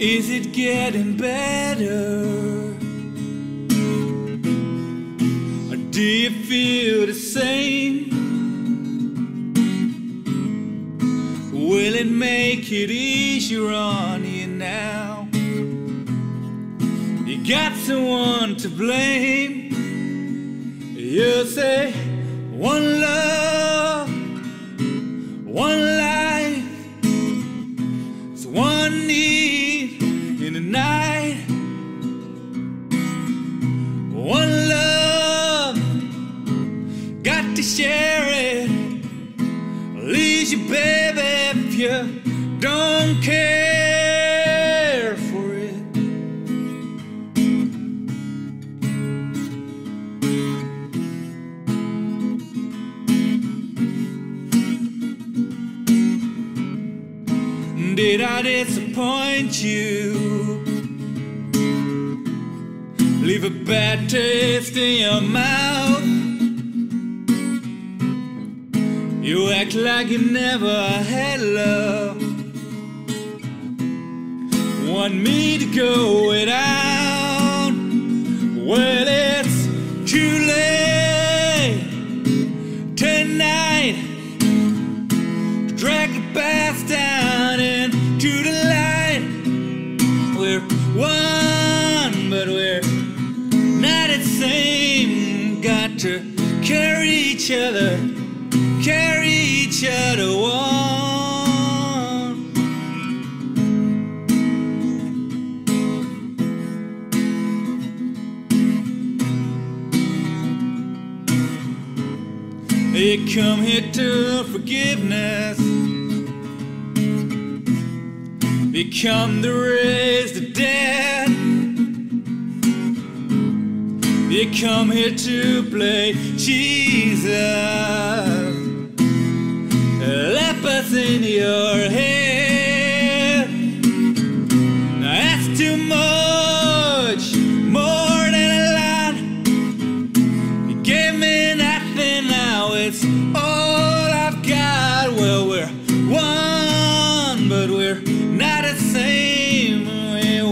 Is it getting better? Or do you feel the same? Will it make it easier on you now? You got someone to blame. You say, one love, one life, it's one need night. One love, got to share it. Leave you, baby, if you don't care for it. Did I disappoint you? Leave a bad taste in your mouth. You act like you never had love. Want me to go without? Well, it's too late tonight. Drag the past down into the light. We're one, but we're the same. Got to carry each other, carry each other on. You come here to forgiveness. Become the raise the dead. You come here to play Jesus. Lap us in your. Now that's too much, more than a lot. You gave me nothing, now it's all I've got. Well, we're one, but we're not the same.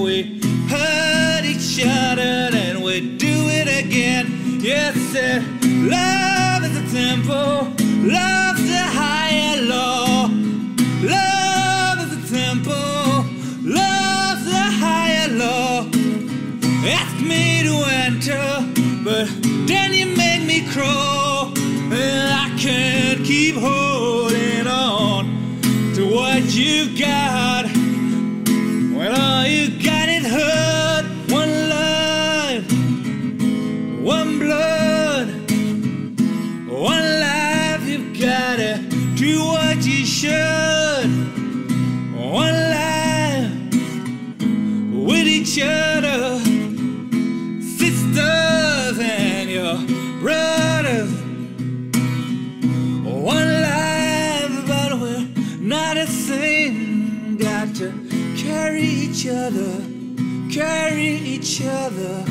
We hurt each other, then we do again. Yes, sir. Love is a temple, love's a higher law. Love is a temple, love's a higher law. Ask me to enter, but then you make me crawl. And I can't keep holding carry each other, carry each other.